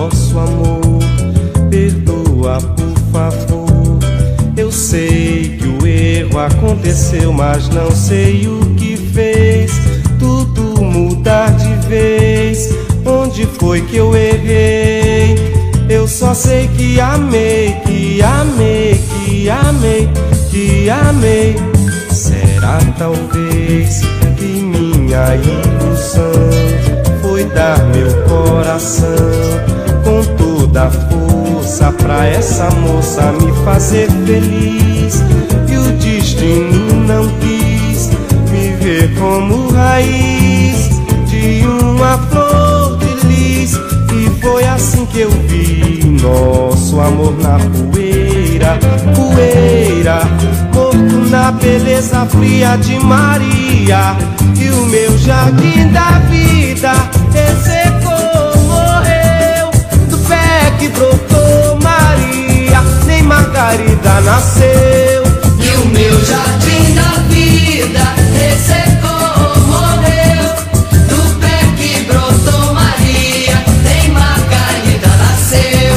nosso amor. Perdoa, por favor. Eu sei que o erro aconteceu, mas não sei o que fez tudo mudar de vez. Onde foi que eu errei? Eu só sei que amei, que amei, que amei, que amei. Será talvez que minha ilusão foi dar meu coração essa moça me fazer feliz. E o destino não quis me ver como raiz de uma flor de lis. E foi assim que eu vi nosso amor na poeira, poeira, morto na beleza fria de Maria. E o meu jardim da vida ressecou, nasceu. E o meu jardim da vida ressecou, morreu do pé que brotou Maria, nem Margarida nasceu.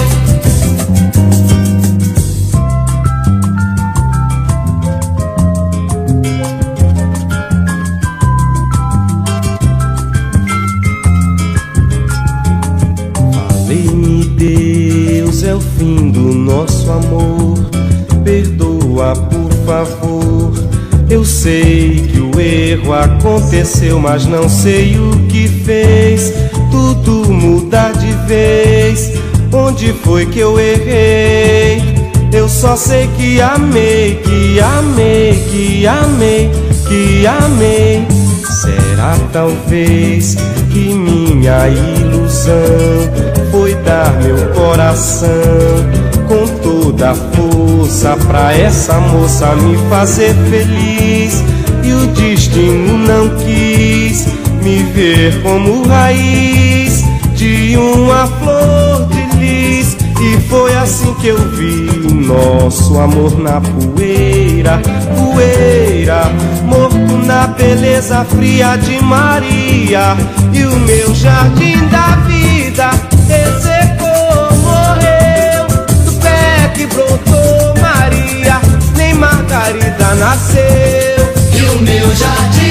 Falei-me, Deus, é o fim do nosso amor. Perdoa, por favor. Eu sei que o erro aconteceu, mas não sei o que fez tudo mudar de vez. Onde foi que eu errei? Eu só sei que amei, que amei, que amei, que amei. Será talvez que minha ilusão foi dar meu coração toda a força pra essa moça me fazer feliz e o destino não quis me ver como raiz de uma flor de lis e foi assim que eu vi nosso amor na poeira, poeira, morto na beleza fria de Maria. E o meu jardim da vida E o meu já